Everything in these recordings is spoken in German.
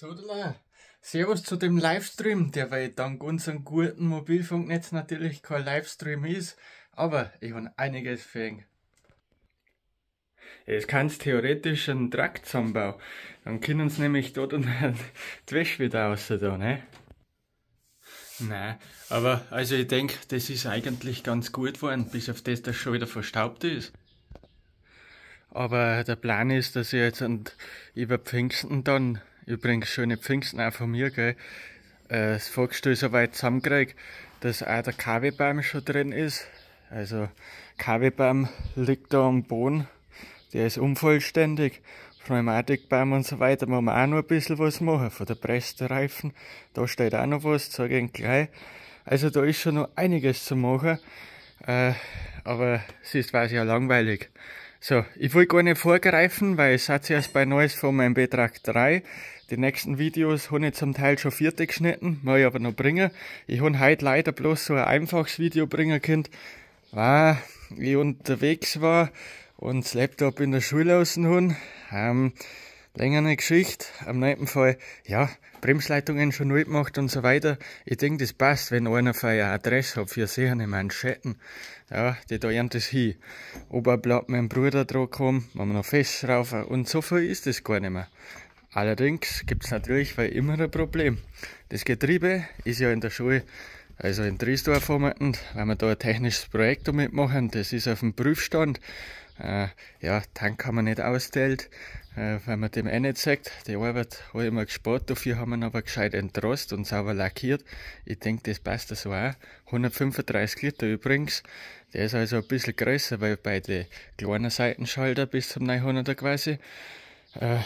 So, da. Servus zu dem Livestream, der weil dank unserem guten Mobilfunknetz natürlich kein Livestream ist, aber ich habe einiges ihn. Jetzt kannst theoretisch einen Trakt zusammenbauen. Dann können sie nämlich dort und die Wäsche wieder raus da, ne? Nein, aber also ich denke, das ist eigentlich ganz gut geworden, bis auf das, dass schon wieder verstaubt ist. Aber der Plan ist, dass ich jetzt über Pfingsten dann, übrigens schöne Pfingsten auch von mir, gell, äh, das Volksstuhl so weit zusammenkriege, dass auch der Kaffeebaum schon drin ist. Also Kaffeebaum liegt da am Boden, der ist unvollständig. Pneumatikbaum und so weiter, muss man auch noch ein bisschen was machen. Von der Pressereifen, da steht auch noch was, zeige ich Ihnen gleich. Also da ist schon noch einiges zu machen, äh, aber es ist quasi ja langweilig. So, ich will gar nicht vorgreifen, weil ich seid erst bei Neues von meinem Betrag 3. Die nächsten Videos habe ich zum Teil schon fertig geschnitten, muss ich aber noch bringen. Ich habe heute leider bloß so ein einfaches Video bringen können, weil ich unterwegs war und das Laptop in der Schule außen haben. Ähm, längere Geschichte. Am neunten Fall, ja, Bremsleitungen schon neu gemacht und so weiter. Ich denke, das passt, wenn einer für eine Adresse hat, für sehende Manschetten. Ja, die da das hin. Oberblatt mein Bruder dran kommen, wenn wir noch festschrauben. Und so viel ist das gar nicht mehr. Allerdings gibt es natürlich weil immer ein Problem. Das Getriebe ist ja in der Schule, also in Triesdorf vermittelt, weil wir da ein technisches Projekt damit machen. Das ist auf dem Prüfstand. Äh, ja, Tank haben wir nicht ausgeteilt äh, weil man dem eh nicht sagt. Die Arbeit habe ich mir gespart, dafür haben wir aber gescheit entrost und sauber lackiert. Ich denke, das passt so auch. 135 Liter übrigens. Der ist also ein bisschen größer, weil bei den kleinen Seitenschalter bis zum 900er quasi. Äh,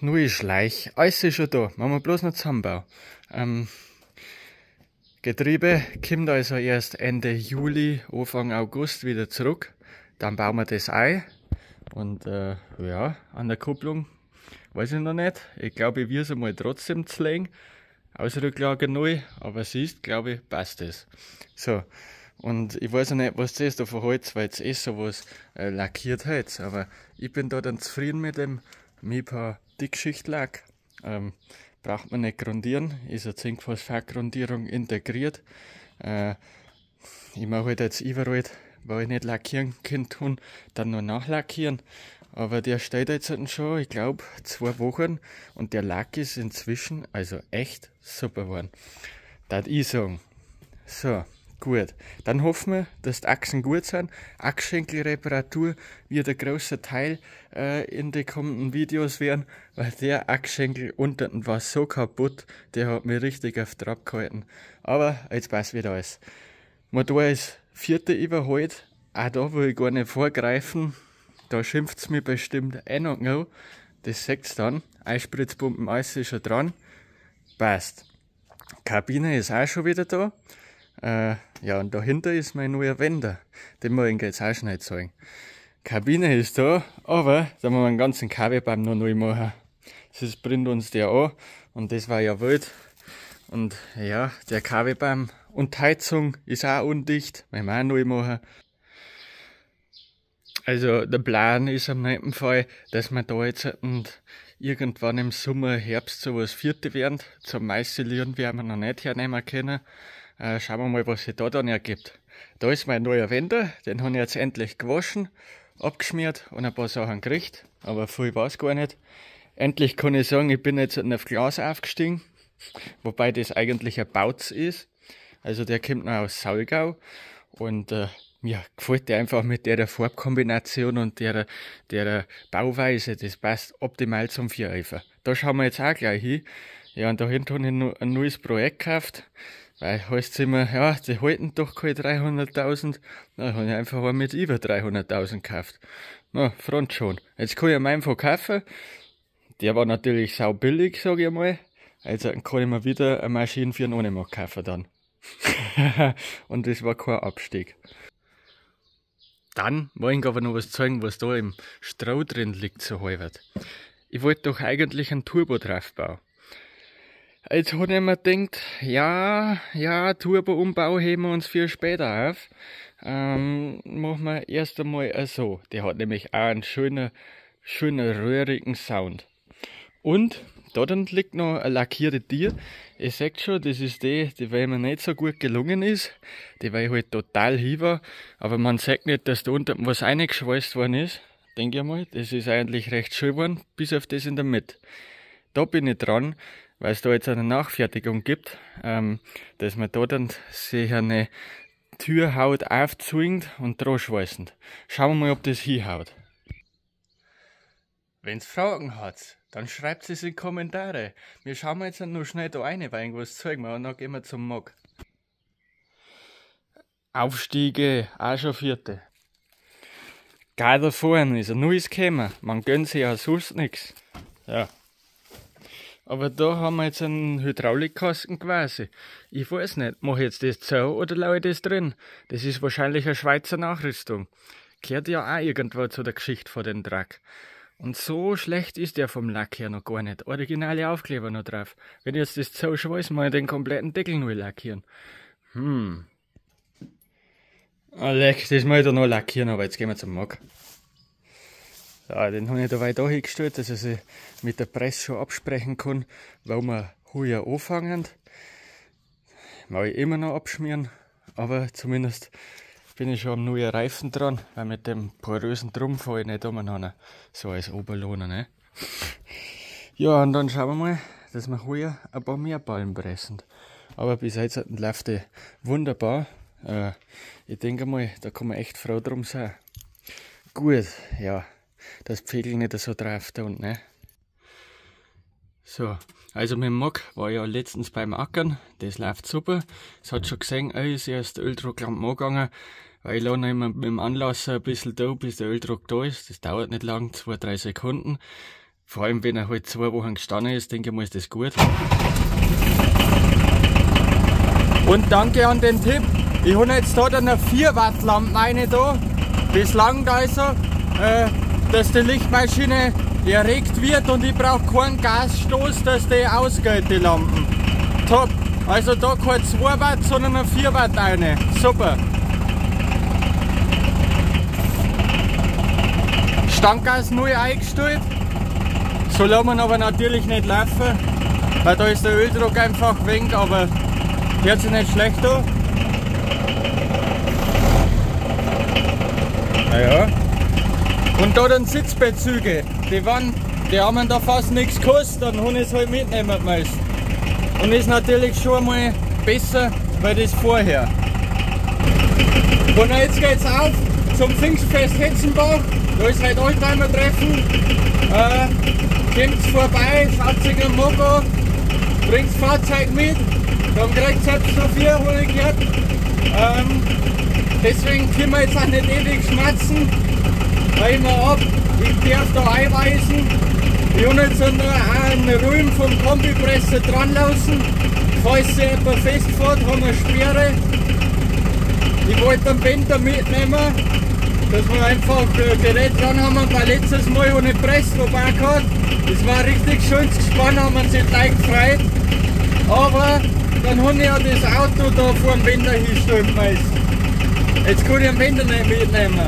nur ist Schleich. Alles ist schon da. Machen wir bloß noch Zusammenbau. Ähm, Getriebe kommt also erst Ende Juli, Anfang August wieder zurück. Dann bauen wir das ein und äh, ja, an der Kupplung weiß ich noch nicht. Ich glaube, ich will es einmal trotzdem zu legen. Ausrücklage neu, aber siehst, glaube ich, passt es. So, und ich weiß auch nicht, was das ist da Holz, weil es eh sowas äh, lackiert Holz. Aber ich bin da dann zufrieden mit dem Mipa Dickschichtlack. Ähm, braucht man nicht grundieren, ist eine Zinkphosphat-Grundierung integriert. Äh, ich mache halt jetzt überall weil ich nicht lackieren können tun, dann noch nachlackieren. Aber der steht jetzt schon, ich glaube, zwei Wochen und der Lack ist inzwischen also echt super geworden. Das ich sagen. So, gut. Dann hoffen wir, dass die Achsen gut sind. Achsschenkelreparatur wird der große Teil äh, in den kommenden Videos werden, weil der Achsschenkel unten war so kaputt, der hat mich richtig auf Trab gehalten. Aber jetzt passt wieder alles. Motor ist vierte überholt. Auch da will ich gar nicht vorgreifen. Da schimpft es mir bestimmt eh noch. Genau. Das ihr dann. Einspritzpumpen, alles ist schon dran. Passt. Kabine ist auch schon wieder da. Äh, ja, und dahinter ist mein neuer Wender. Den muss ich jetzt auch schnell zeigen. Kabine ist da, aber da müssen wir einen ganzen Kabelbaum noch neu machen. Das bringt uns der an und das war ja wild. Und ja, der Kabelbaum und die Heizung ist auch undicht, wenn wir auch neu machen. Also der Plan ist am neuen Fall, dass wir da jetzt irgendwann im Sommer, Herbst sowas vierte werden. Zum Maiselieren werden wir noch nicht hernehmen können. Äh, schauen wir mal, was sich da dann ergibt. Da ist mein neuer Wender, den habe ich jetzt endlich gewaschen, abgeschmiert und ein paar Sachen gekriegt, aber viel war es gar nicht. Endlich kann ich sagen, ich bin jetzt auf Glas aufgestiegen, wobei das eigentlich ein Bautz ist. Also der kommt noch aus Saulgau und äh, mir gefällt der einfach mit der Farbkombination und der, der Bauweise, das passt optimal zum Viereifer. Da schauen wir jetzt auch gleich hin. Ja, und da hinten habe ich ein neues Projekt gekauft, weil heißt immer, ja, die halten doch keine 300.000. Da habe ich einfach mal mit über 300.000 gekauft. Na, Front schon. Jetzt kann ich meinen verkaufen. Der war natürlich sau billig, sage ich mal. Also kann ich mir wieder eine Maschine für einen ohne kaufen dann. und das war kein Abstieg. Dann wollte ich aber noch was zeigen, was da im Stroh drin liegt, so halbert. Ich wollte doch eigentlich einen Turbo draufbauen. Jetzt habe ich mir gedacht, ja, ja, Turbo-Umbau heben wir uns für später auf. Ähm, machen wir erst einmal so. Der hat nämlich auch einen schönen, schönen röhrigen Sound. Und da liegt noch eine lackierte Tier. Ihr seht schon, das ist die, die weil mir nicht so gut gelungen ist. Die weil halt total hin war. Aber man sagt nicht, dass da unten was eingeschweißt worden ist. Denke ich mal. Das ist eigentlich recht schön geworden, bis auf das in der Mitte. Da bin ich dran, weil es da jetzt eine Nachfertigung gibt, ähm, dass man da dann sich eine Türhaut aufzwingt und dran schweißt. Schauen wir mal, ob das hinhaut. Wenn's Fragen hat, dann schreibt es in die Kommentare. Wir schauen jetzt nur schnell da rein, weil irgendwas zeigen wir und dann gehen wir zum Mock. Aufstiege, auch schon vierte. Geil da vorne ist ein neues gekommen. Man gönnt sich ja sonst nichts. Ja. Aber da haben wir jetzt einen Hydraulikkasten quasi. Ich weiß nicht, mache ich jetzt das zu oder lau ich das drin? Das ist wahrscheinlich eine Schweizer Nachrüstung. Gehört ja auch irgendwo zu der Geschichte von den Truck. Und so schlecht ist der vom Lack her noch gar nicht. Originale Aufkleber noch drauf. Wenn ich jetzt das so schweiß, mal den kompletten Deckel neu lackieren. Hm. Leck, das muss ich da noch lackieren, aber jetzt gehen wir zum Mock. Ja, den habe ich da weit hingestellt, dass ich mit der Presse schon absprechen kann, weil wir heuer anfangen. Mag ich immer noch abschmieren, aber zumindest bin ich schon am neuen Reifen dran, weil mit dem porösen Drum fahre ich nicht umeinander. So als Oberlohner, ne? Ja, und dann schauen wir mal, dass wir heuer ein paar mehr Ballen pressen. Aber bis jetzt läuft die wunderbar. Äh, ich denke mal, da kann man echt froh drum sein. Gut, ja, die Pfegel nicht so drauf da unten, ne? So, also mit dem Mock war ja letztens beim Ackern, das läuft super. Es hat schon gesehen, ey, ist erst Öldrucklampen angegangen. Weil lasse immer mit dem Anlasser ein bisschen da, bis der Öldruck da ist. Das dauert nicht lang, zwei, drei Sekunden. Vor allem, wenn er halt zwei Wochen gestanden ist, denke ich mal, ist das gut. Und danke an den Tipp. Ich habe jetzt da eine 4 Watt Lampe rein da. Bislang da ist er, äh, dass die Lichtmaschine erregt wird und ich brauche keinen Gasstoß, dass die ausgeht, die Lampen. Top. Also da kein 2 Watt, sondern eine 4 Watt eine. Super. Standgas neu eingestellt. So lassen wir aber natürlich nicht laufen, weil da ist der Öldruck einfach weg, aber hört sich nicht schlecht an. Naja. Und da dann Sitzbezüge, die waren, die haben da fast nichts gekostet, dann habe ich es halt mitnehmen müssen. Und ist natürlich schon mal besser, weil das vorher. Und jetzt geht's auf zum Pfingstfest Hetzenbach. Da ist halt Oldtimer-Treffen. Äh, kommt vorbei, schaut sich Mob an, bringt das Fahrzeug mit. Dann kriegt es halt so viel, habe ich gehört. Ähm, deswegen können wir jetzt auch nicht ewig schmatzen. Weil wir ab, ich darf da einweisen. Ich habe jetzt noch einen Rühm vom Kombipresse dran lassen. Falls sie jemand festfährt, haben wir Sperre. Ich wollte den Bänder mitnehmen dass wir einfach ein Gerät dran haben, weil letztes Mal ohne Press vorbei gehabt. Das war richtig schönes Gespann, haben wir sich gleich gefreut. Aber dann habe ich ja das Auto da vor dem Wender hinstellen müssen. Jetzt kann ich den Wender nicht mitnehmen.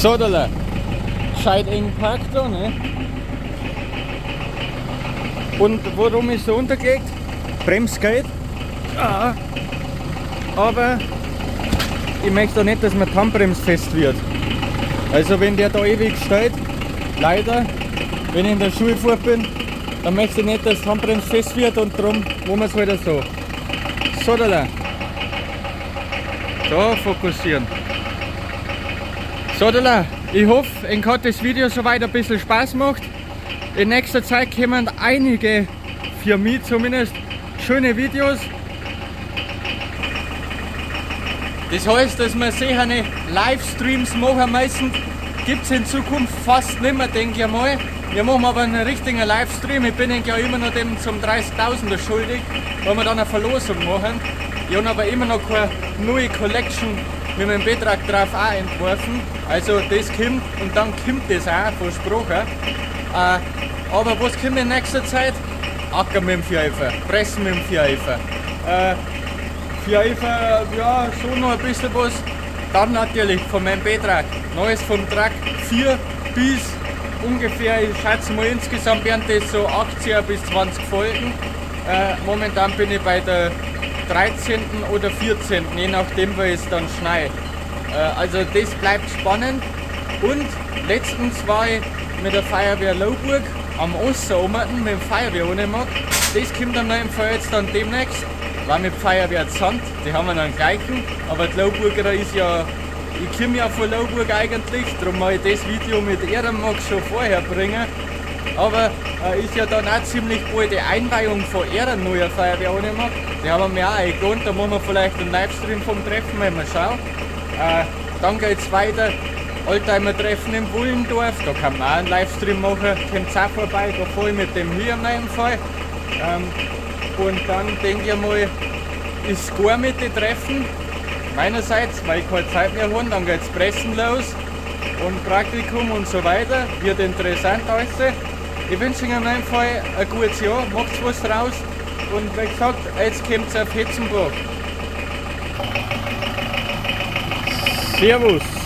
So, da Scheit eng parkt da, ne? Und warum ist so untergelegt? Bremsgeld. Ja. Aber ich möchte auch nicht, dass mein Handbremse fest wird. Also wenn der da ewig steht, leider, wenn ich in der Schule fort bin, dann möchte ich nicht, dass die Handbremse fest wird und darum machen wir es halt so. So, da. Da fokussieren. So, da. Ich hoffe, Ihnen hat das Video soweit ein bisschen Spaß gemacht. In nächster Zeit kommen einige, für mich zumindest, schöne Videos Das heißt, dass wir sicher eine Livestreams machen müssen, gibt es in Zukunft fast nicht mehr, denke ich mal. Wir machen aber einen richtigen Livestream. Ich bin ja immer noch dem zum 30.000er schuldig, weil wir dann eine Verlosung machen. Ich habe aber immer noch keine neue Collection mit meinem Betrag drauf auch entworfen. Also das kommt und dann kommt das auch, versprochen. Äh, aber was kommt in nächster Zeit? Acker mit dem Vierhelfer, Pressen mit dem Vierhelfer. Äh, ja, ich ja, schon noch ein bisschen was. Dann natürlich von meinem Beitrag. Neues vom Truck 4 bis ungefähr, ich schätze mal insgesamt werden das so 18 bis 20 Folgen. Äh, momentan bin ich bei der 13. oder 14. je nachdem, wo es dann schneit. Äh, also das bleibt spannend. Und letztens war ich mit der Feuerwehr Lauburg am Osterommerten mit dem Feuerwehr ohne Mag. Das kommt dann im Fall jetzt dann demnächst. War mit Feuerwehr Zand, die haben wir dann gleichen. Aber die Lauburger ist ja, ich komme ja von Lauburg eigentlich, darum mal ich das Video mit Ehrenmag schon vorher bringen. Aber äh, ist ja dann auch ziemlich bald die Einweihung von Ehren neuer Feuerwehr Mag. Die haben wir auch eingelohnt, da machen wir vielleicht einen Livestream vom Treffen, wenn wir schauen. Äh, dann geht es weiter Oldtimer-Treffen im Bullendorf, da kann man auch einen Livestream machen, kommt auch vorbei, da voll mit dem hier im neuen Fall. Ähm, und dann denke ich mal, ist den Treffen meinerseits, weil ich keine Zeit mehr habe, dann geht es Pressen los und Praktikum und so weiter, wird interessant alles. Ich wünsche Ihnen auf jeden Fall ein gutes Jahr, macht was draus und wie gesagt, jetzt kommt es auf Hetzenburg. Servus!